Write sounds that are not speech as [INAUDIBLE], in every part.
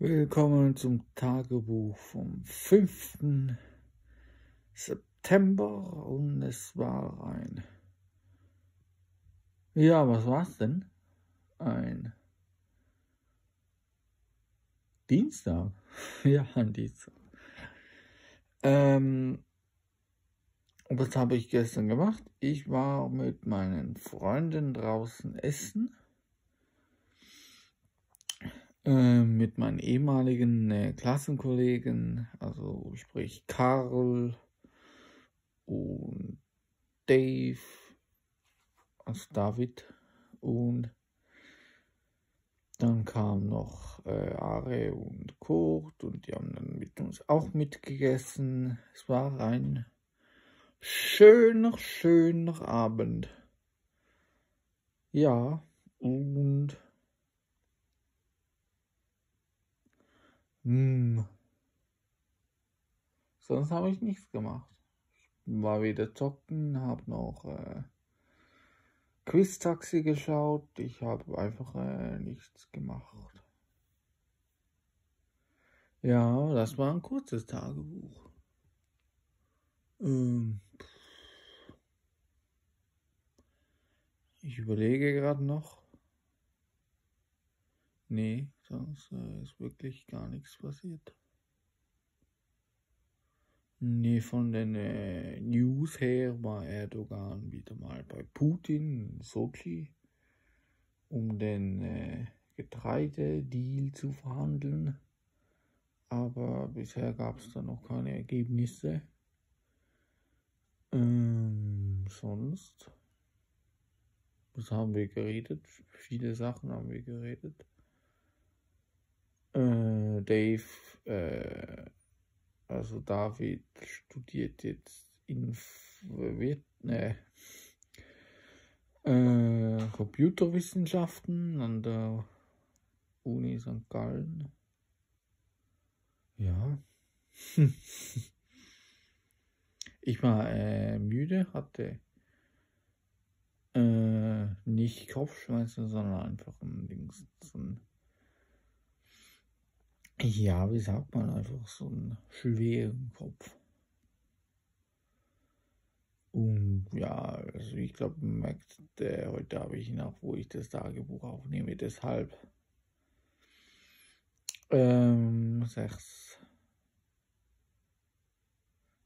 Willkommen zum Tagebuch vom 5. September und es war ein. Ja, was war's denn? Ein Dienstag. [LAUGHS] ja, ein Dienstag. Ähm, was habe ich gestern gemacht? Ich war mit meinen Freunden draußen essen äh, mit meinen ehemaligen äh, Klassenkollegen, also sprich Karl und Dave, also David und dann kam noch äh, Are und Kurt und die haben dann mit uns auch mitgegessen. Es war ein schöner, schöner Abend. Ja, und Hm. Sonst habe ich nichts gemacht. War wieder zocken, habe noch äh, Quiz-Taxi geschaut. Ich habe einfach äh, nichts gemacht. Ja, das war ein kurzes Tagebuch. Ähm, ich überlege gerade noch. Nee, sonst äh, ist wirklich gar nichts passiert. Nee, von den äh, News her war Erdogan wieder mal bei Putin in Sochi, um den äh, Getreidedeal zu verhandeln. Aber bisher gab es da noch keine Ergebnisse. Ähm, sonst, was haben wir geredet? Viele Sachen haben wir geredet. Äh, Dave, äh, also David studiert jetzt in wird, ne, äh, Computerwissenschaften an der Uni St. Gallen. Ja. [LAUGHS] ich war äh, müde, hatte äh, nicht Kopfschmerzen, sondern einfach ein Dings, so ein ja, wie sagt man, einfach so einen schweren Kopf. Und ja, also ich glaube, man merkt, äh, heute habe ich ihn auch, wo ich das Tagebuch aufnehme, deshalb ähm, sechs.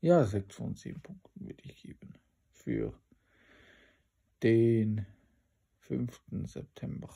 Ja, sechs von zehn Punkten würde ich geben für den 5. September.